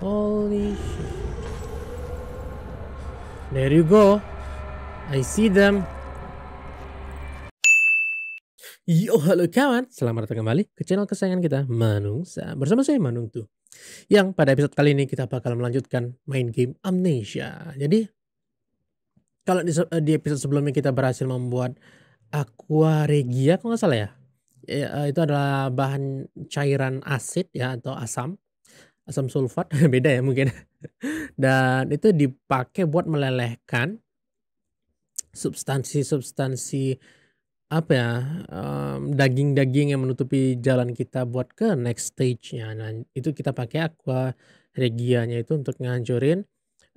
Holy shit. There you go. I see them. Yo, halo kawan. Selamat datang kembali ke channel kesayangan kita, Manungsa. Bersama saya Manung tuh. Yang pada episode kali ini kita bakal melanjutkan main game Amnesia. Jadi, kalau di, di episode sebelumnya kita berhasil membuat Aqua Regia, kalau nggak salah ya. Ya, eh, itu adalah bahan cairan asid ya atau asam asam sulfat beda ya mungkin dan itu dipakai buat melelehkan substansi-substansi apa ya em, daging-daging yang menutupi jalan kita buat ke next stage-nya. Nah, itu kita pakai aqua regianya itu untuk ngancurin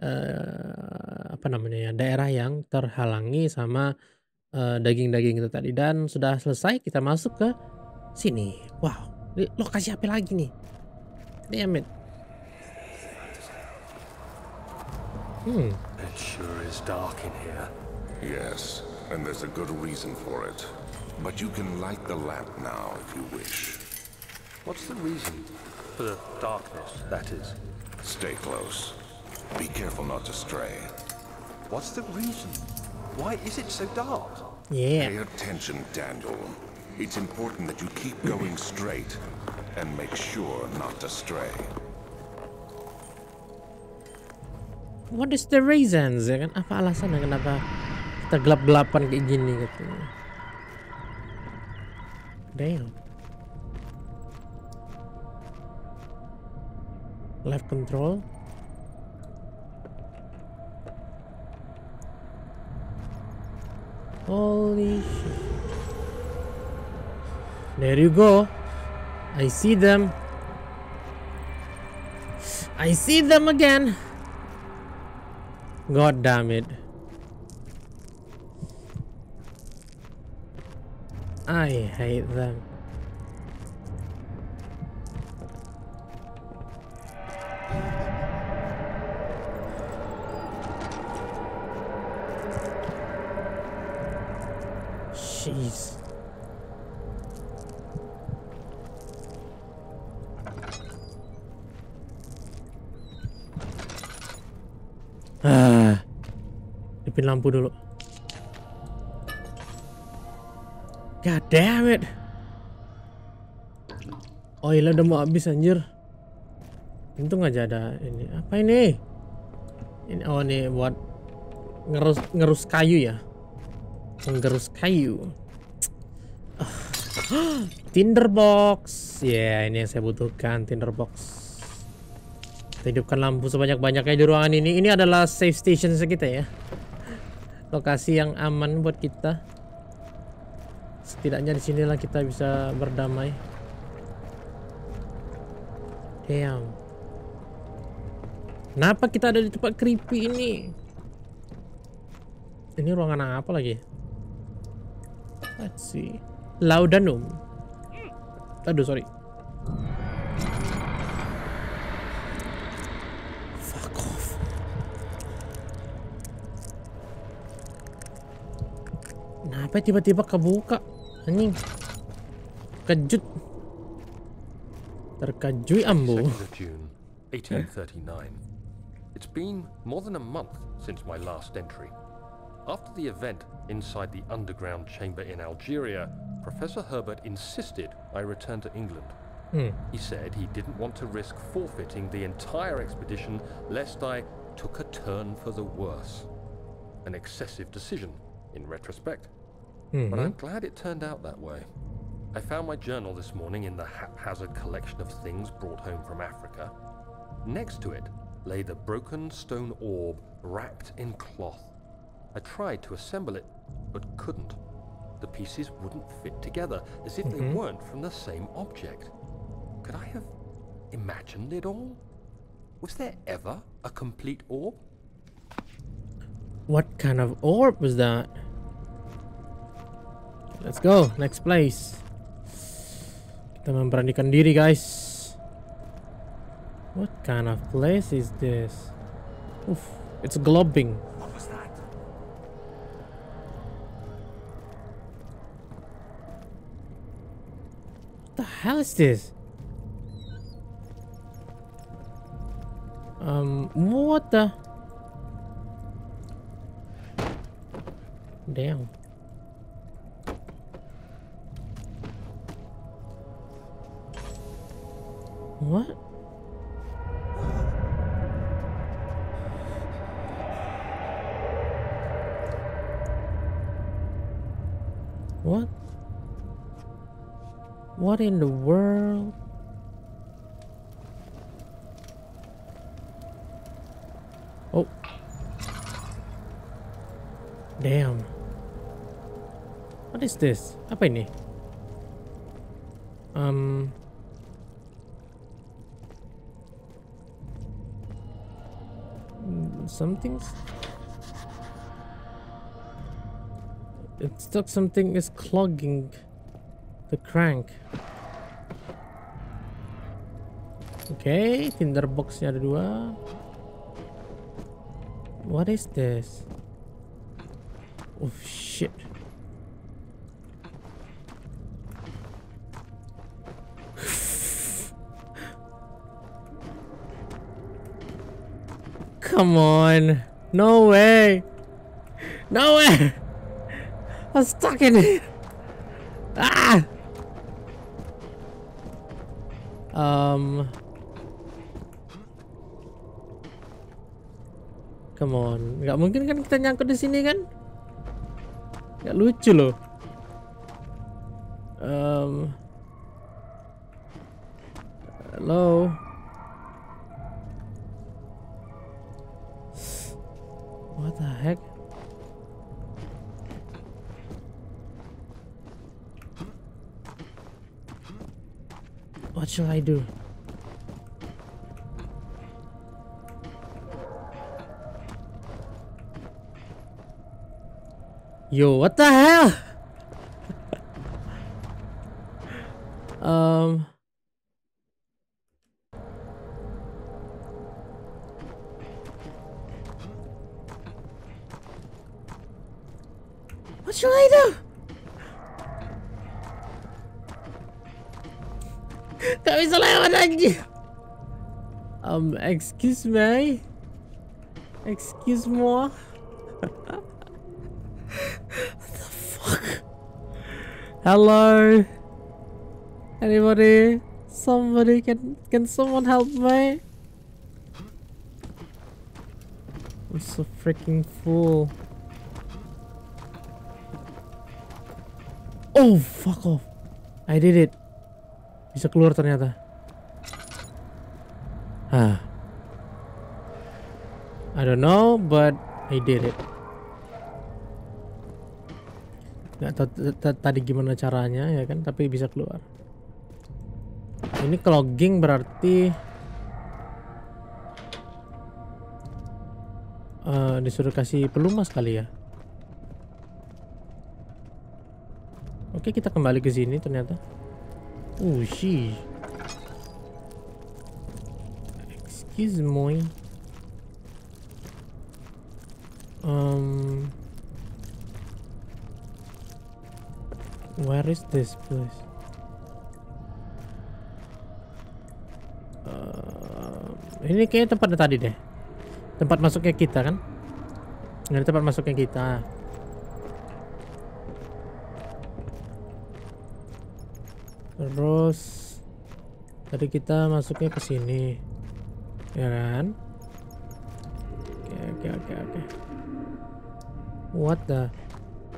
eh, apa namanya ya daerah yang terhalangi sama eh, daging-daging itu tadi dan sudah selesai kita masuk ke sini. Wow, lokasi apa lagi nih? Damn it. Hmm. It sure is dark in here. Yes, and there's a good reason for it. But you can light the lamp now if you wish. What's the reason? For the darkness, that is. Stay close. Be careful not to stray. What's the reason? Why is it so dark? Yeah. Pay attention, Daniel. It's important that you keep going straight and make sure not to stray. What is the reasons ya kan? Apa alasannya kenapa kita gelap-gelapan kayak gini katanya? Damn. Left control. Holy shit. There you go. I see them. I see them again. God damn it. I hate them. Lampu dulu. God damn it. Oilnya udah mau habis anjir. Untung aja ada ini. Apa ini? Ini oh nih buat ngerus ngerus kayu ya. Menggerus kayu. Ah. Tinderbox. Ya, ini yang saya butuhkan, tinderbox. Kita hidupkan lampu sebanyak-banyaknya di ruangan ini. Ini adalah safe station kita ya. Lokasi yang aman buat kita. Setidaknya di sinilah kita bisa berdamai. Damn. Kenapa kita ada di tempat creepy ini? Ini ruangan apa lagi? Let's see. Laudanum. Aduh, sorry. Fuck off. Kenapa tiba-tiba kebuka? Anjing. Kejut. Terkejut ambo. 2nd of June, 1839. It's been more than a month since my last entry. After the event inside the underground chamber in Algeria, Professor Herbert insisted I return to England. Hmm. He said he didn't want to risk forfeiting the entire expedition lest I took a turn for the worse. An excessive decision, in retrospect. But I'm mm-hmm. glad it turned out that way. I found my journal this morning in the haphazard collection of things brought home from Africa. Next to it lay the broken stone orb wrapped in cloth. I tried to assemble it, but couldn't. The pieces wouldn't fit together, as if they mm-hmm. weren't from the same object. Could I have imagined it all? Was there ever a complete orb? What kind of orb was that? Let's go, next place. Kita memberanikan diri, guys. What kind of place is this? Oof, it's globbing. What was that? The hell is this? Um, what the? Damn. What? What? What in the world? Oh. Damn. What is this? Apa ini? Um something's it's like something is clogging the crank. Okay, tinder boxnya ada dua. What is this? Oh shit Come on. No way. No way. I'm stuck in it. Ah. Um. Come on. Gak mungkin kan kita nyangkut di sini kan? Gak lucu loh. Um. Hello. Shall I do? Yo, what the hell? um... Um, excuse me. Excuse me. what the fuck? Hello? Anybody? Somebody can can someone help me? I'm so freaking full. Oh, fuck off. I did it. Bisa keluar ternyata. Ah. I don't know, but I did it. Gak tahu tadi gimana caranya ya kan, tapi bisa keluar. Ini clogging berarti uh, disuruh kasih pelumas kali ya. Oke, kita kembali ke sini ternyata. Oh, she. Excuse me. Um Where is this place? Uh, ini kayaknya tempatnya tadi deh. Tempat masuknya kita kan? Ini tempat masuknya kita. Terus tadi kita masuknya ke sini. Ya kan? Oke oke oke oke. What the?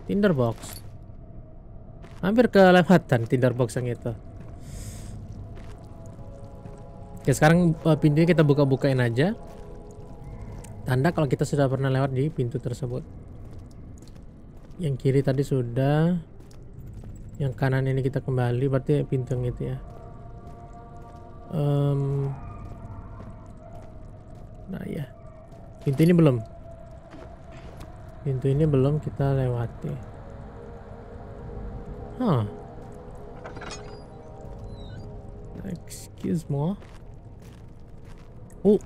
Tinder box? Hampir kelewatan tinder box yang itu. Oke sekarang uh, pintunya kita buka-bukain aja. Tanda kalau kita sudah pernah lewat di pintu tersebut. Yang kiri tadi sudah yang kanan ini kita kembali berarti pintu itu ya. Um, nah ya pintu ini belum. Pintu ini belum kita lewati. Huh excuse me. Oh.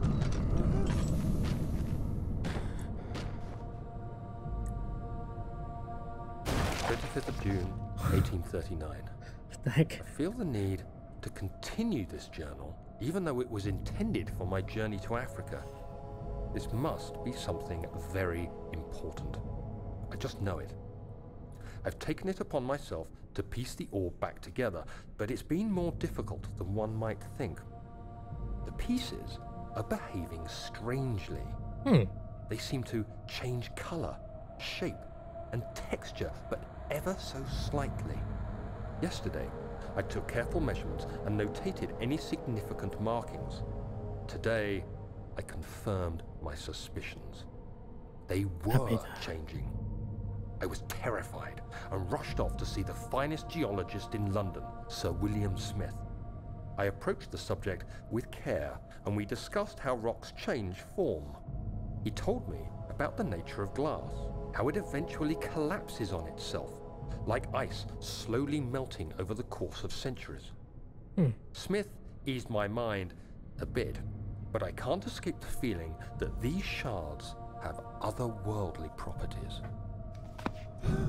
25th of June 1839. What the heck? I feel the need to continue this journal, even though it was intended for my journey to Africa. This must be something very important. I just know it. I've taken it upon myself to piece the orb back together, but it's been more difficult than one might think. The pieces are behaving strangely. Hmm. They seem to change colour, shape, and texture, but ever so slightly. Yesterday, I took careful measurements and notated any significant markings. Today, I confirmed my suspicions. They were changing. I was terrified and rushed off to see the finest geologist in London, Sir William Smith. I approached the subject with care and we discussed how rocks change form. He told me about the nature of glass, how it eventually collapses on itself, like ice slowly melting over the course of centuries. Hmm. Smith eased my mind a bit, but I can't escape the feeling that these shards have otherworldly properties.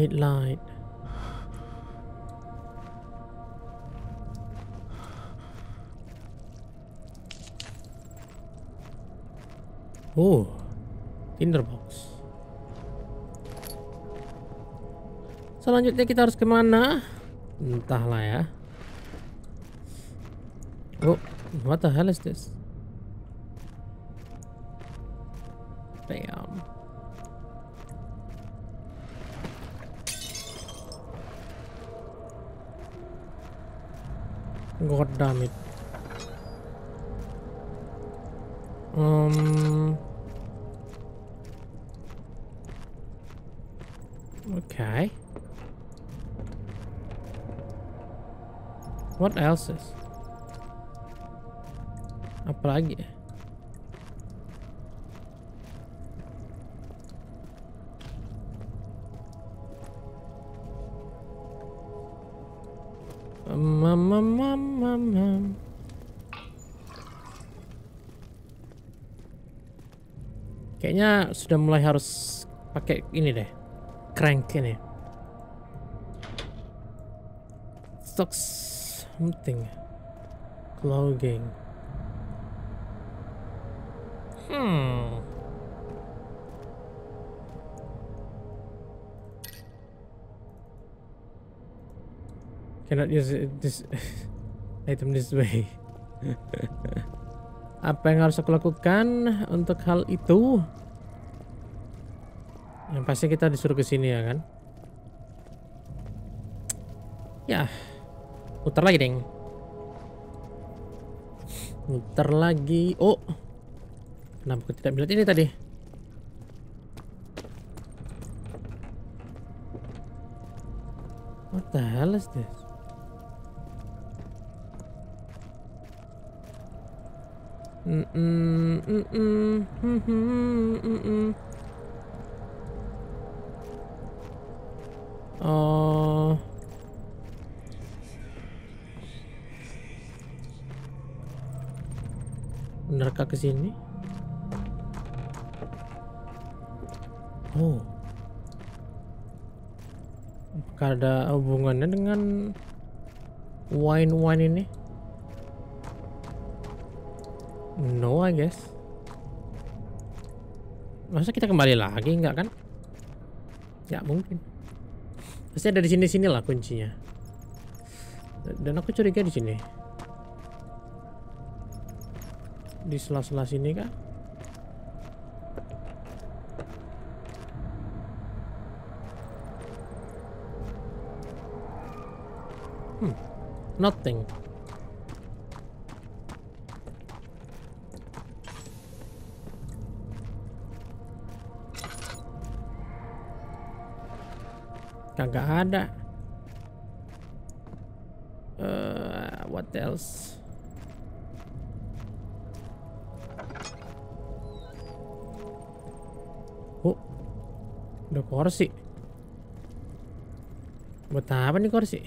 need light. Oh, tinderbox. Selanjutnya kita harus ke mana? Entahlah ya. Oh, what the hell is this? God damn it. Um. Okay. What else is? Apa lagi Kayaknya sudah mulai harus pakai ini deh. Crank ini. Stock something. Clogging. Hmm. Cannot use this item this way. Apa yang harus aku lakukan untuk hal itu? Yang pasti kita disuruh ke sini ya kan? Ya, muter lagi deng. Muter lagi. Oh, kenapa aku tidak melihat ini tadi? What the hell is this? Oh. Benarkah ke sini? Oh. Apakah ada hubungannya dengan wine-wine ini? No, I guess. Masa kita kembali lagi nggak kan? Ya mungkin. Pasti ada di sini-sini lah kuncinya. Dan aku curiga di sini. Di sela-sela sini kah? Hmm, nothing. Kagak ada. Eh, what else? Oh, ada kursi. Buat apa nih kursi?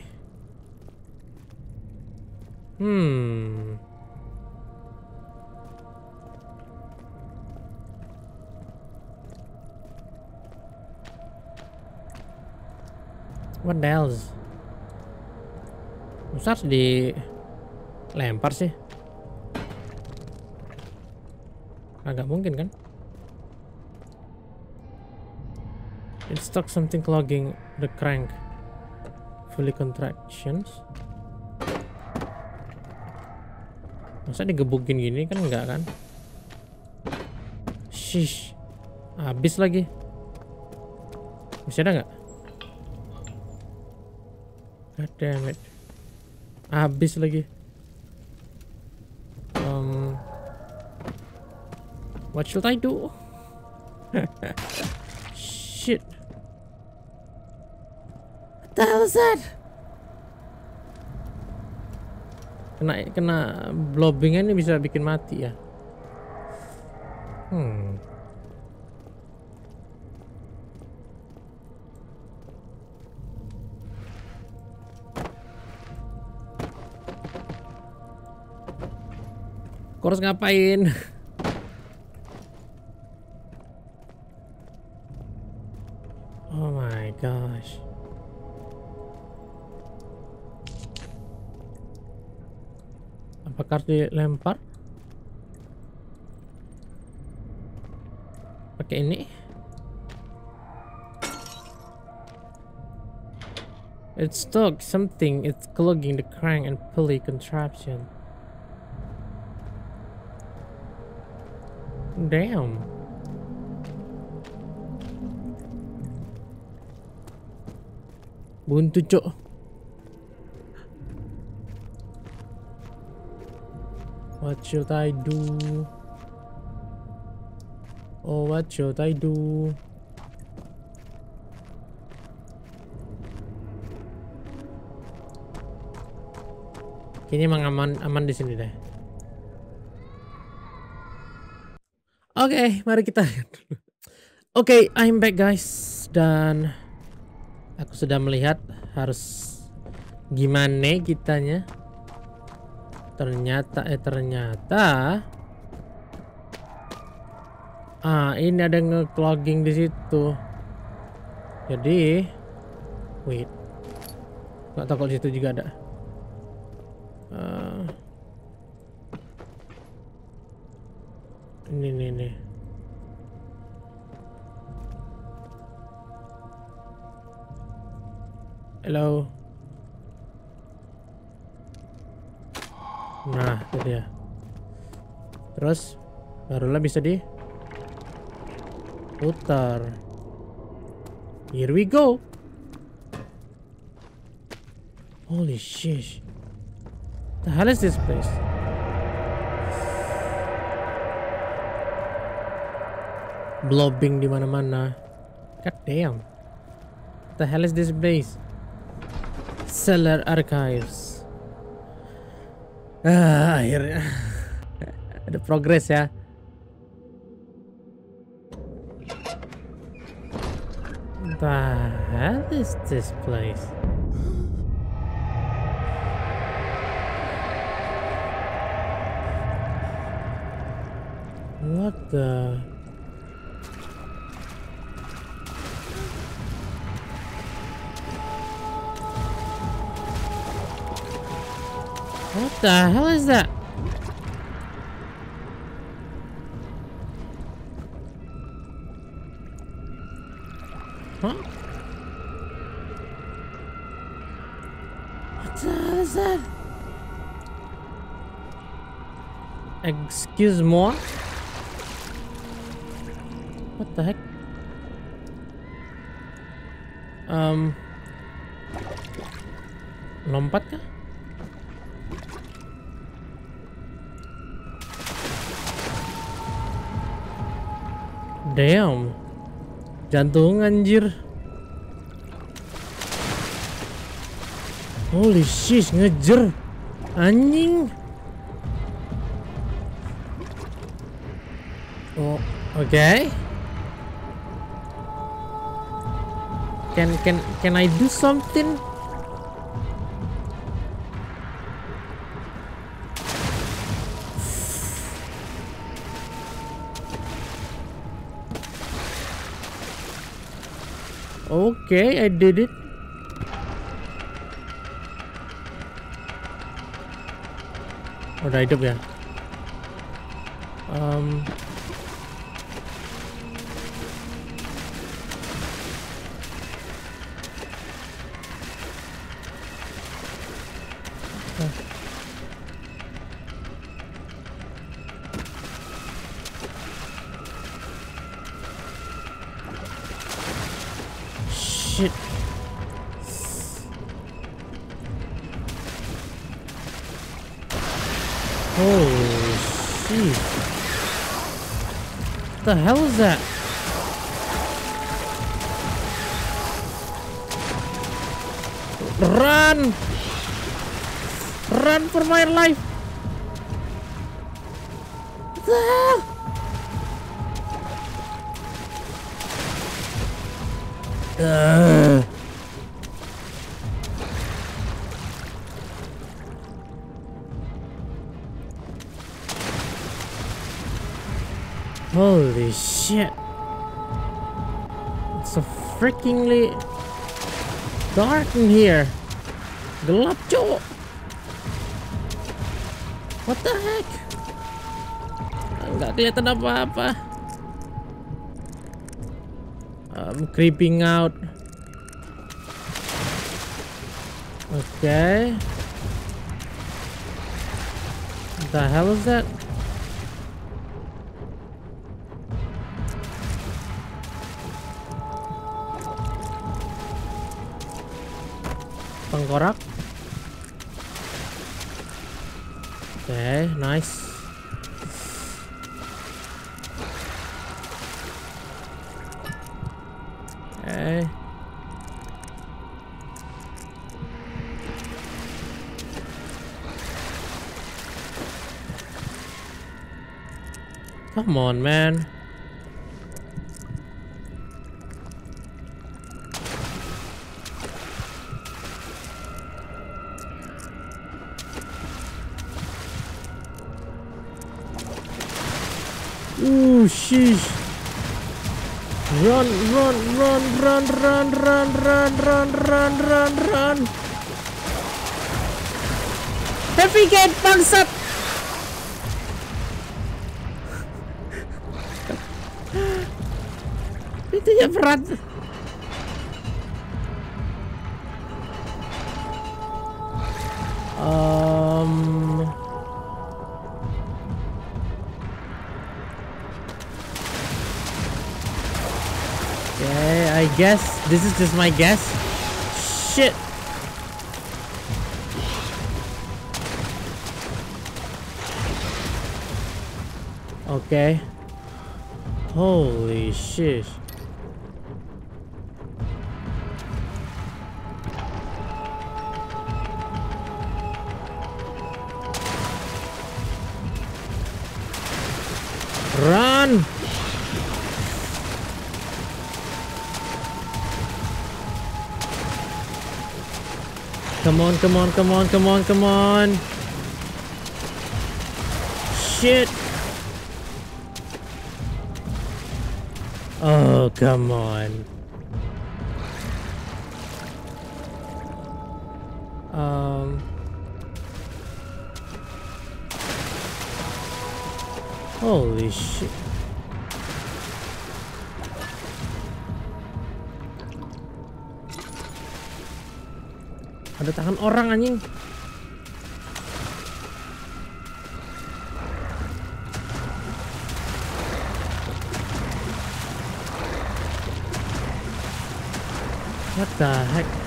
Hmm. What else? Masa harus dilempar sih? Agak mungkin kan? It's stuck something clogging the crank. Fully contractions. Masa digebukin gini kan enggak kan? Shish. Habis lagi. Masih ada nggak? Damn it. Habis lagi. Um, what should I do? Shit. What the hell is that? Kena kena blobbingnya ini bisa bikin mati ya. Hmm. Kau harus ngapain? Oh my gosh. Apakah harus dilempar? Pakai ini? It's stuck something. It's clogging the crank and pulley contraption. Damn. Buntu cok. What should I do? Oh, what should I do? Kini emang aman aman di sini deh. Oke, okay, mari kita Oke, okay, I'm back guys dan aku sudah melihat harus gimana kitanya. Ternyata eh ternyata ah ini ada ngeclogging di situ. Jadi wait. Gak tahu kalau di situ juga ada. Ini nih nih. Hello. Nah, itu dia. Terus barulah bisa di putar. Here we go. Holy shit. The hell is this place? Blobbing di mana-mana. God damn. The hell is this place? Cellar Archives. Ah, akhirnya ada progres ya. Hell is this place? What the? What the hell is that? Huh? What the hell is that? Excuse more? What the heck? Um, lompat kah? Damn. Jantung anjir. Holy shit, ngejer. Anjing. Oh, oke. Okay. Can can can I do something? Okay, I did it. Oh, right up yeah. Um... shit. Holy shit. What the hell is that? Run! Run for my life! Freakingly dark in here. Gelap, cowok. What the heck? Nggak kelihatan apa-apa. I'm creeping out. Okay. What the hell is that? Tengkorak. Okay, nice. Okay. Come on, man. Sheesh. Run, run, run, run, run, run, run, run, run, run, run. Navigate, bangsat! Pintunya berat. Guess this is just my guess. Shit. Okay. Holy shit. Come on, come on, come on, come on, come on. Shit. Oh, come on. Ada tangan orang anjing. What the heck?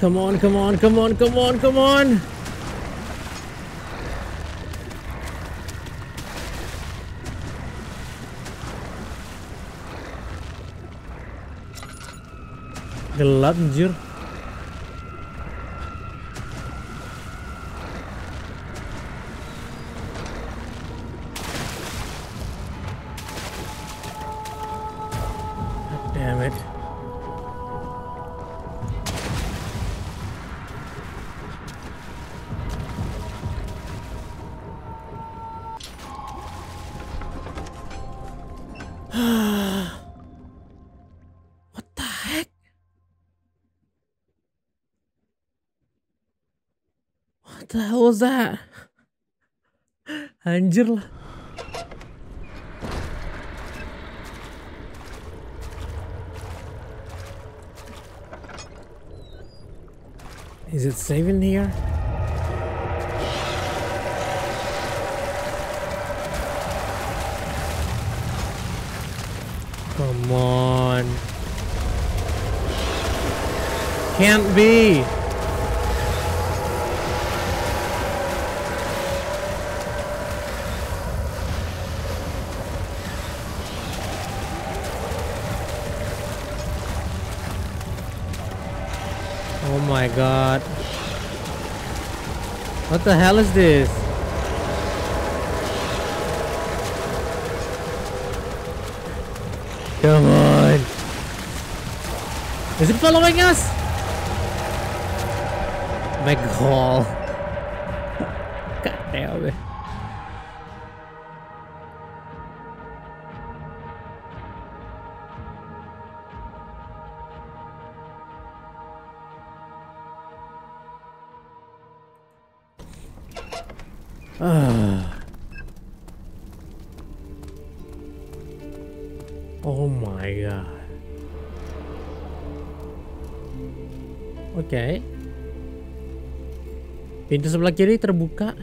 Come on, come on, come on, come on, come on. Gelap anjir. The hell was that? Lah. Is it safe in here? Come on. Can't be. What the hell is this? Come on. Is it following us? My god. God damn it. Pintu sebelah kiri terbuka.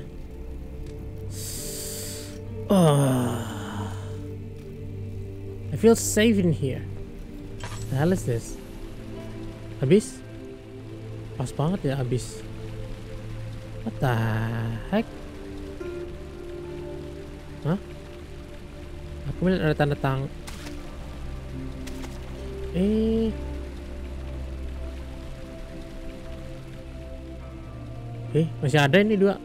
Ah. I feel safe in here. The hell is this? Habis? Pas banget ya habis. What the heck? Hah? Aku melihat ada tanda tang. Eh. Eh, masih ada ini dua.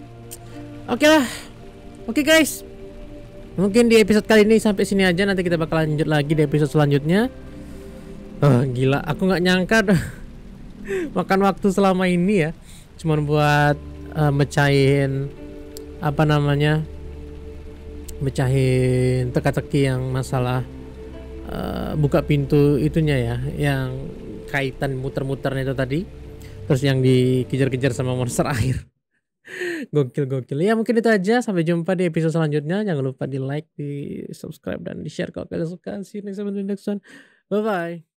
Oke lah. Oke guys. Mungkin di episode kali ini sampai sini aja. Nanti kita bakal lanjut lagi di episode selanjutnya. Oh, gila, aku nggak nyangka makan waktu selama ini ya. Cuman buat uh, mecahin apa namanya? mecahin teka-teki yang masalah uh, buka pintu itunya ya yang kaitan muter-muternya itu tadi terus yang dikejar-kejar sama monster air gokil gokil ya mungkin itu aja. Sampai jumpa di episode selanjutnya. Jangan lupa di like di subscribe dan di share kalau kalian suka. See you next time bye bye